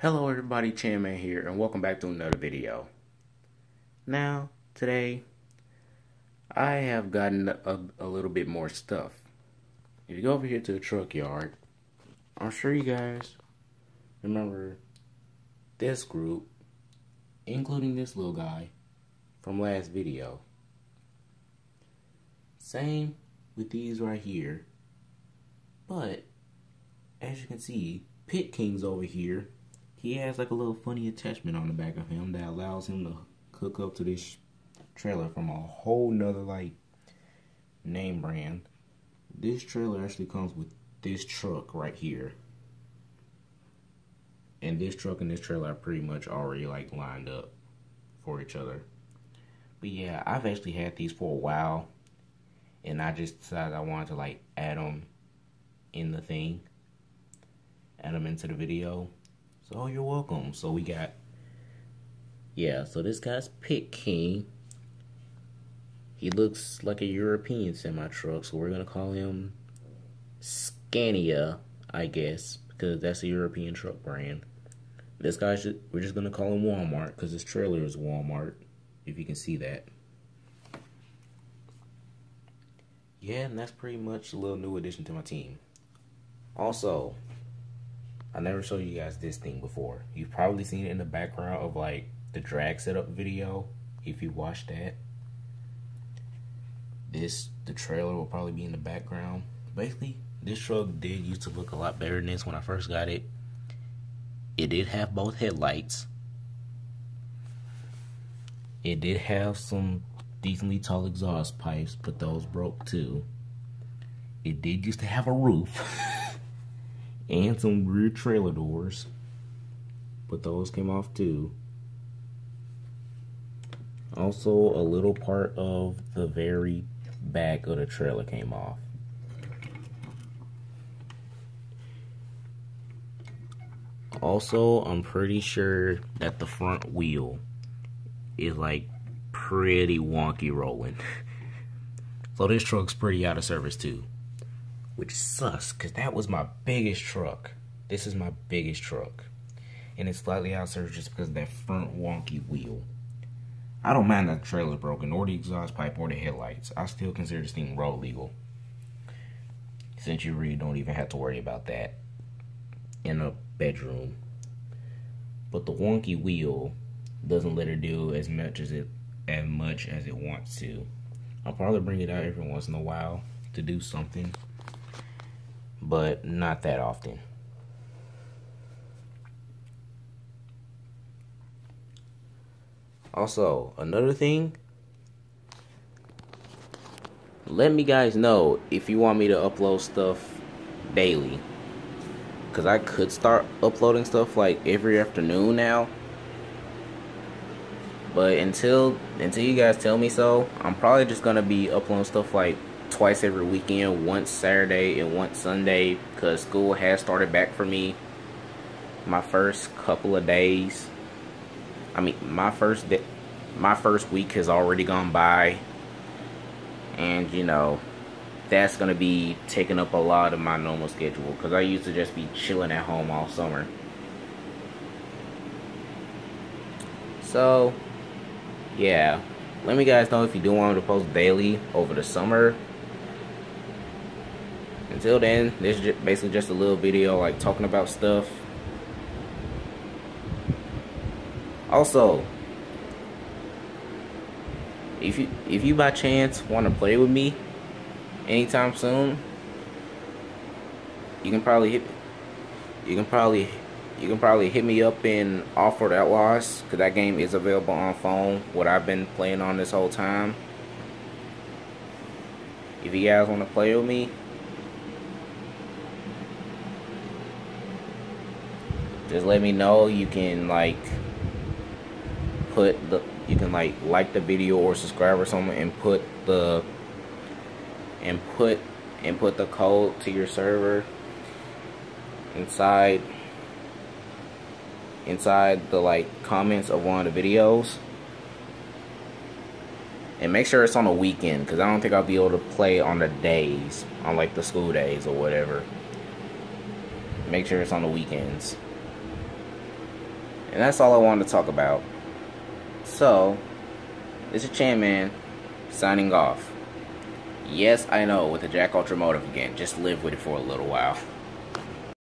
Hello everybody, Chanman here, and welcome back to another video. Now, today, I have gotten a, a, little bit more stuff. If you go over here to the truck yard, I'm sure you guys remember this group, including this little guy, from last video. Same with these right here, but, as you can see, Pit King's over here he has like a little funny attachment on the back of him that allows him to hook up to this trailer from a whole nother like name brand. This trailer actually comes with this truck right here. And this truck and this trailer are pretty much already like lined up for each other. But yeah, I've actually had these for a while. And I just decided I wanted to like add them in the thing. Add them into the video. So oh, you're welcome. So we got, yeah. So this guy's Pit King. He looks like a European semi truck, so we're gonna call him Scania, I guess, because that's a European truck brand. This guy should, we're just gonna call him Walmart because his trailer is Walmart, if you can see that. Yeah, and that's pretty much a little new addition to my team. Also, I never showed you guys this thing before. You've probably seen it in the background of like the drag setup video if you watched that. This the trailer will probably be in the background. Basically, this truck did used to look a lot better than this when I first got it. It did have both headlights. It did have some decently tall exhaust pipes, but those broke too. It did used to have a roof. and some rear trailer doors. But those came off too. Also, a little part of the very back of the trailer came off. Also, I'm pretty sure that the front wheel is like pretty wonky rolling. so this truck's pretty out of service too which sucks because that was my biggest truck. This is my biggest truck. And it's slightly outside just because of that front wonky wheel. I don't mind that the trailer broken, or the exhaust pipe, or the headlights. I still consider this thing road legal. Since you really don't even have to worry about that in a bedroom. But the wonky wheel doesn't let it do as much as it as much as it wants to. I'll probably bring it out every once in a while to do something but not that often. Also, another thing, let me guys know if you want me to upload stuff daily. Because I could start uploading stuff like every afternoon now. But until until you guys tell me so, I'm probably just going to be uploading stuff like twice every weekend, once Saturday and once Sunday, because school has started back for me. My first couple of days, I mean, my first day, my first week has already gone by, and you know, that's gonna be taking up a lot of my normal schedule because I used to just be chilling at home all summer. So, yeah, let me guys know if you do want me to post daily over the summer until then, this is basically just a little video like talking about stuff. Also, if you if you by chance want to play with me anytime soon, you can probably hit you can probably you can probably hit me up in Off-Road Outlaws because that game is available on phone. What I've been playing on this whole time. If you guys want to play with me, just let me know. You can like put the you can like like the video or subscribe or something and put the and put and put the code to your server inside inside the like comments of one of the videos. And make sure it's on a weekend because I don't think I'll be able to play on the days on like the school days or whatever. Make sure it's on the weekends And that's all I wanted to talk about. So, this is Chan Man signing off. Yes, I know, with the Jack Ultra motive again. Just live with it for a little while.